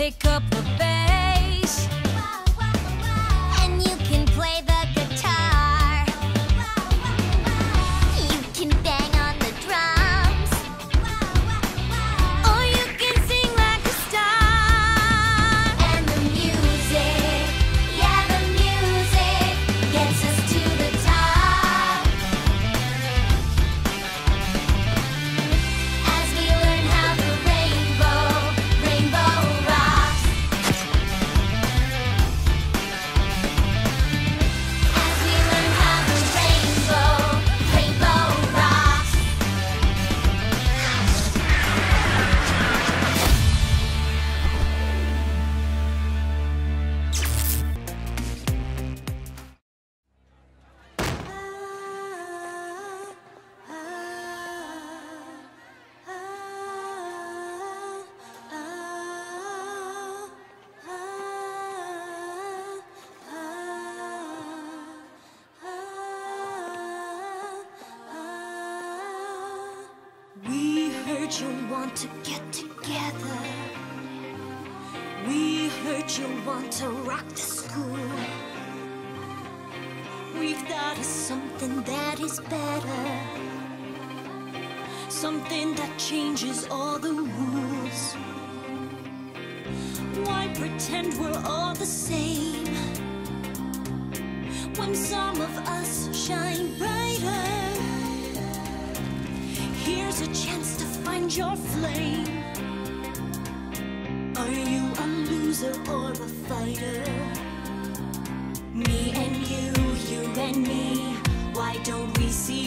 pick up a bag. you want to get together. We heard you want to rock the school. We've thought something that is better. Something that changes all the rules. Why pretend we're all the same? When some of us shine brighter. Here's a chance find your flame? Are you a loser or a fighter? Me and you, you and me, why don't we see?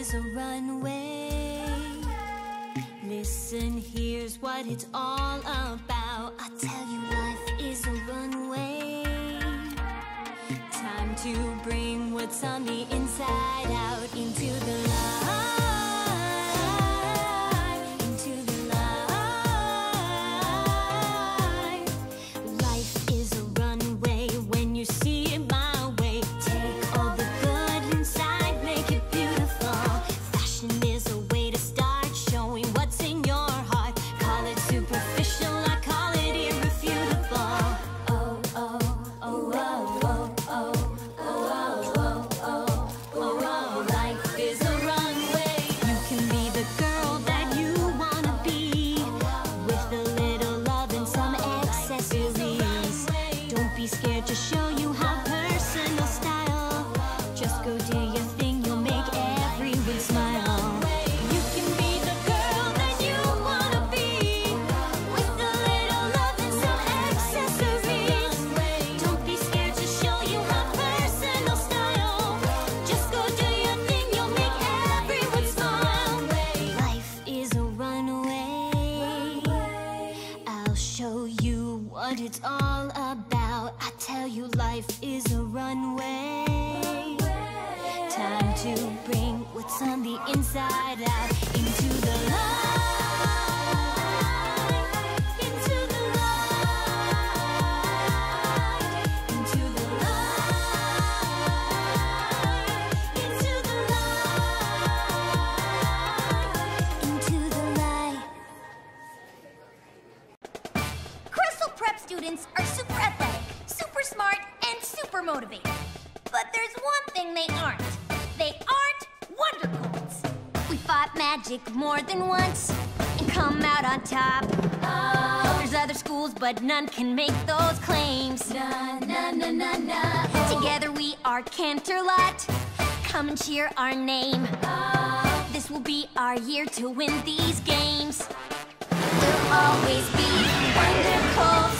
is a runway. Listen, here's what it's all about. I tell you, life is a runway. Time to bring what's on the inside out into the light. students are super athletic, super smart, and super motivated. But there's one thing they aren't. They aren't Wonder Colts. We fought magic more than once and come out on top. Oh. There's other schools, but none can make those claims. Na, na, na, na, na. Oh. Together we are Canterlot. Come and cheer our name. Oh. This will be our year to win these games. We'll always be Wonder Colts.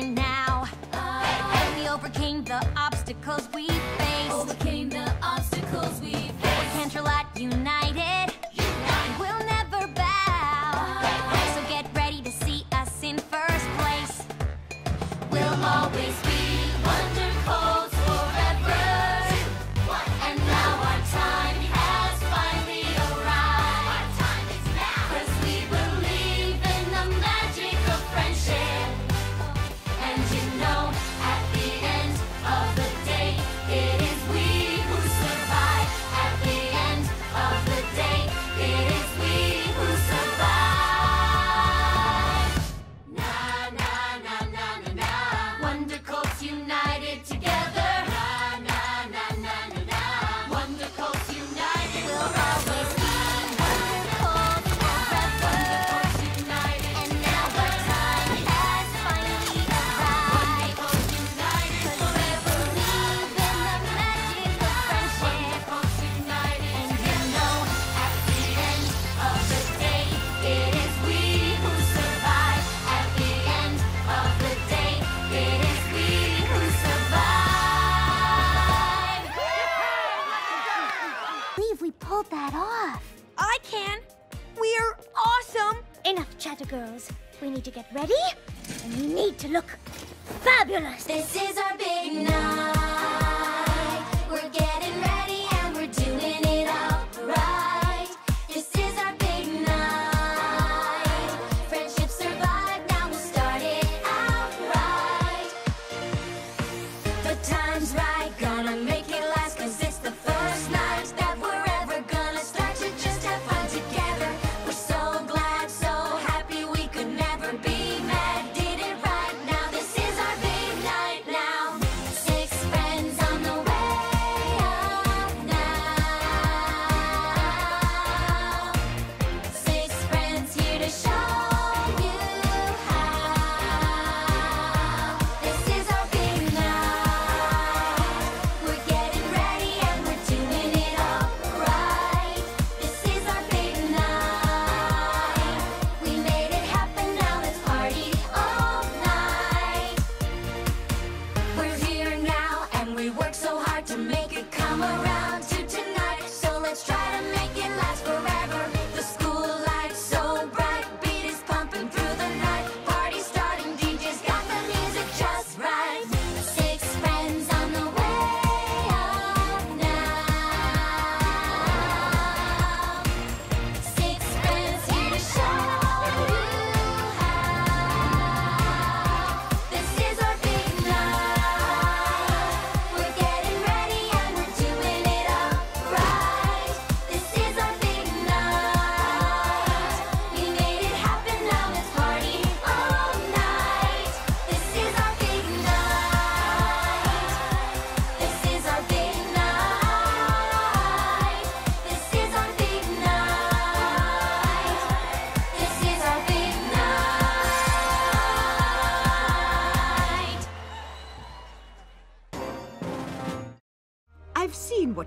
now. And we overcame the obstacles.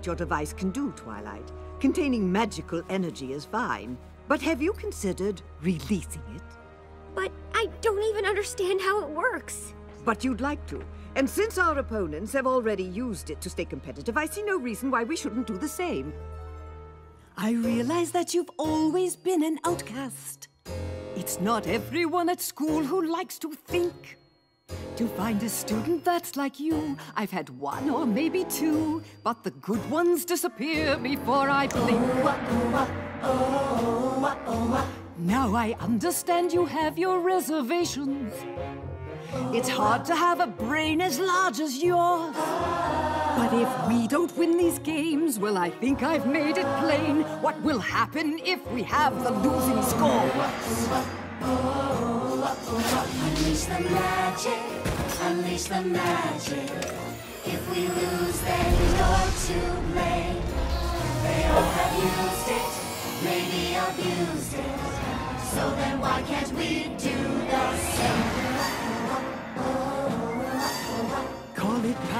Understand what your device can do, Twilight. Containing magical energy is fine. But have you considered releasing it? But I don't even understand how it works. But you'd like to. And since our opponents have already used it to stay competitive, I see no reason why we shouldn't do the same. I realize that you've always been an outcast. It's not everyone at school who likes to think. To find a student that's like you, I've had one or maybe two, but the good ones disappear before I blink. Now I understand you have your reservations. It's hard to have a brain as large as yours. But if we don't win these games, well, I think I've made it plain what will happen if we have the losing score. Unleash the magic, unleash the magic. If we lose, then you're to blame. They all have used it, maybe abused it. So then why can't we do the same?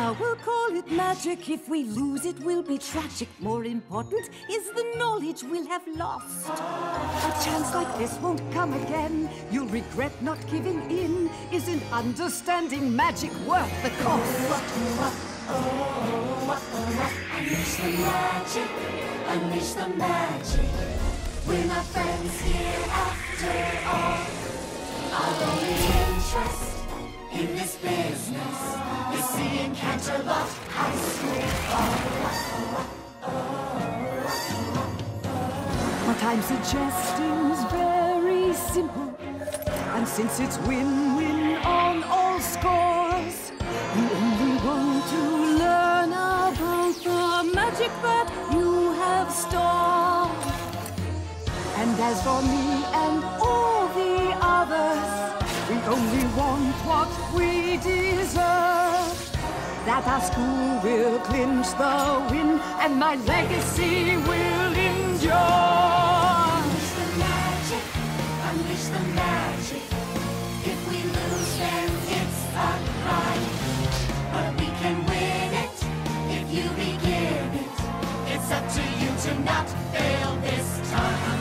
Power, call it magic. If we lose, it we'll be tragic. More important is the knowledge we'll have lost. A chance like this won't come again. You'll regret not giving in. Isn't understanding magic worth the cost? Unleash the magic, unleash the magic. We're not friends here after all. Our only interest in this business is seeing Canterlot High School What I'm suggesting is very simple. And since it's win-win on all scores, you only want to learn about the magic that you have stored. And as for me and all deserve. That our school will clinch the win and my legacy will endure. The magic, the magic. If we lose, then it's a crime. But we can win it if you begin it. It's up to you to not fail this time.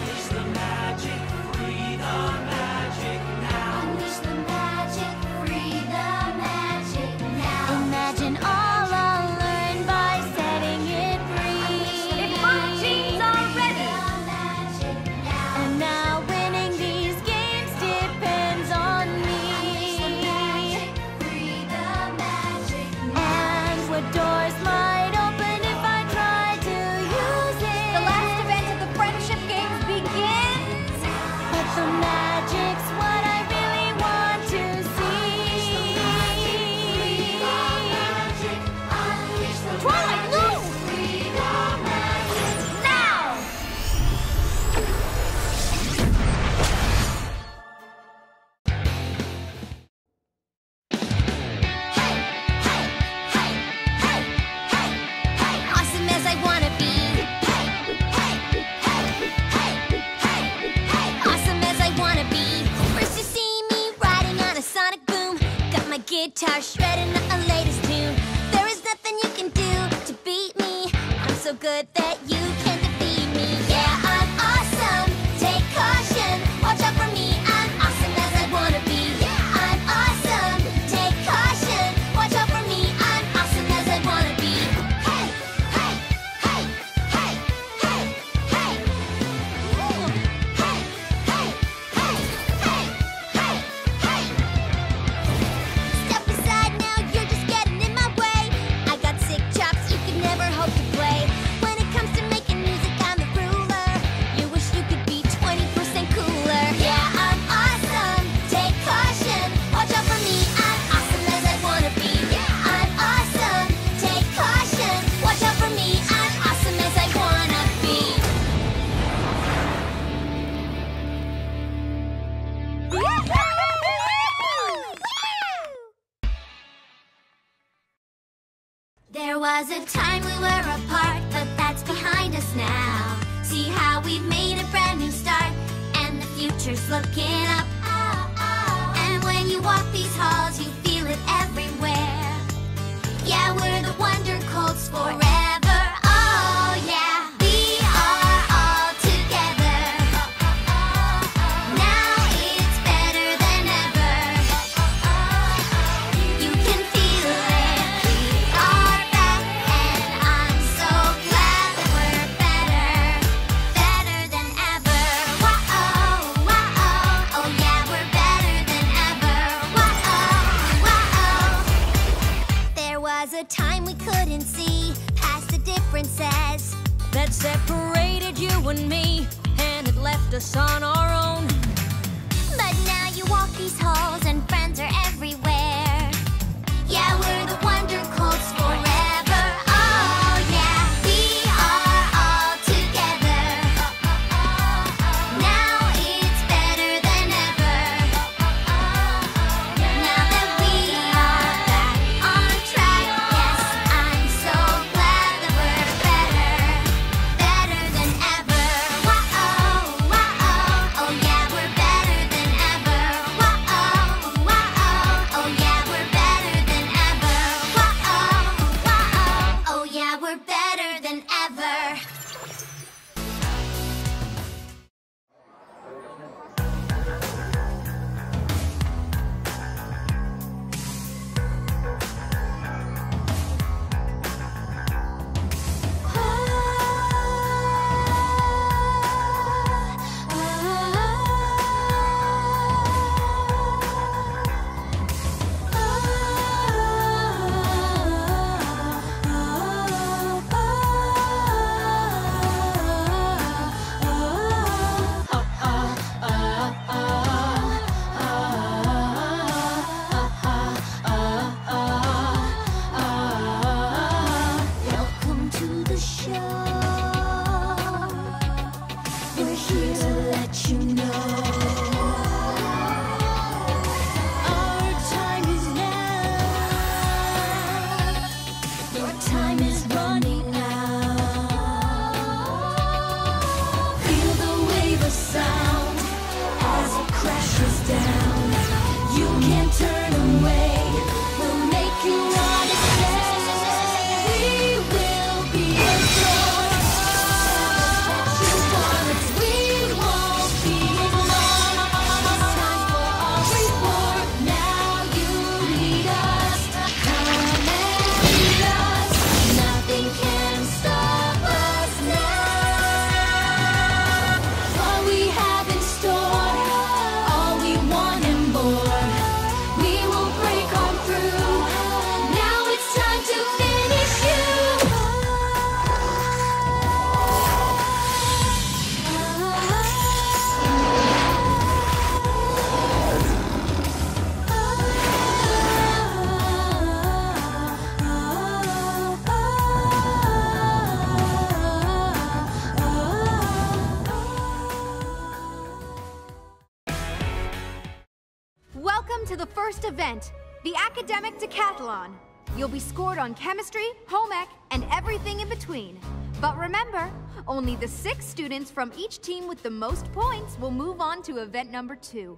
the Academic Decathlon. You'll be scored on chemistry, home ec, and everything in between. But remember, only the six students from each team with the most points will move on to event number two.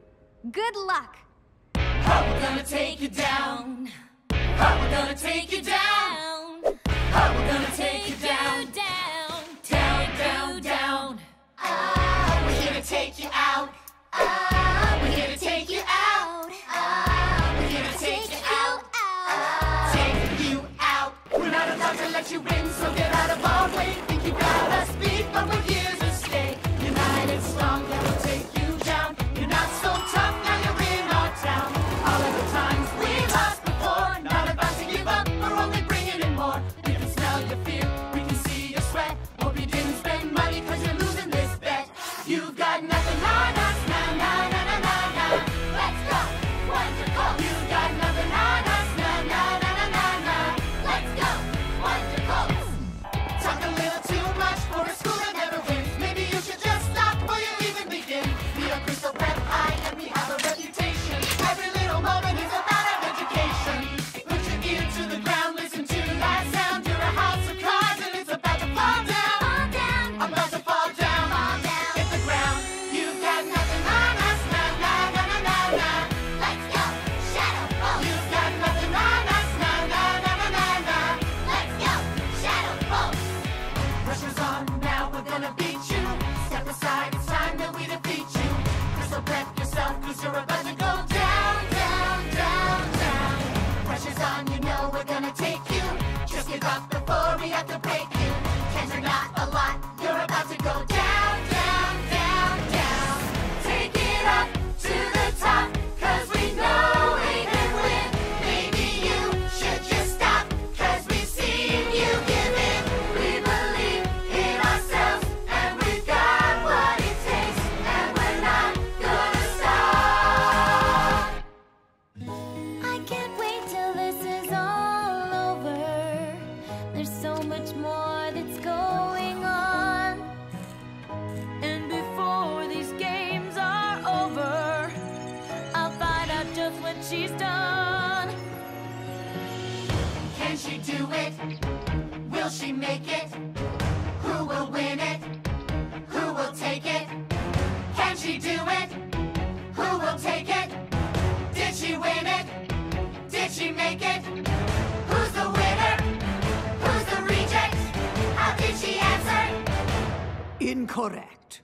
Good luck! How we gonna take you down. How we gonna take you down. How we gonna take you. Down, down, down. down. Oh, we're gonna take you out. let you win, so get out. Can she do it? Will she make it? Who will win it? Who will take it? Can she do it? Who will take it? Did she win it? Did she make it? Who's the winner? Who's the reject? How did she answer? Incorrect.